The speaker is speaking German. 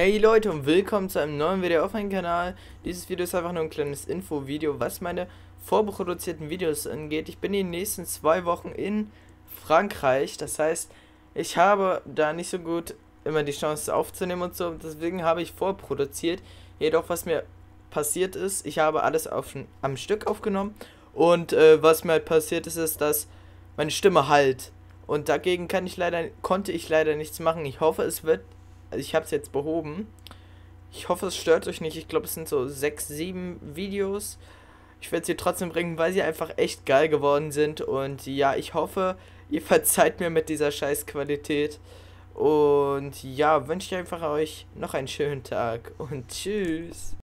Hey Leute und willkommen zu einem neuen Video auf meinem Kanal. Dieses Video ist einfach nur ein kleines Info-Video, was meine vorproduzierten Videos angeht. Ich bin in den nächsten zwei Wochen in Frankreich, das heißt, ich habe da nicht so gut immer die Chance aufzunehmen und so, deswegen habe ich vorproduziert. Jedoch, was mir passiert ist, ich habe alles auf, am Stück aufgenommen und äh, was mir halt passiert ist, ist, dass meine Stimme halt. Und dagegen kann ich leider, konnte ich leider nichts machen. Ich hoffe, es wird also ich habe es jetzt behoben. Ich hoffe, es stört euch nicht. Ich glaube, es sind so 6, 7 Videos. Ich werde sie trotzdem bringen, weil sie einfach echt geil geworden sind. Und ja, ich hoffe, ihr verzeiht mir mit dieser Scheißqualität. Und ja, wünsche ich einfach euch noch einen schönen Tag und tschüss.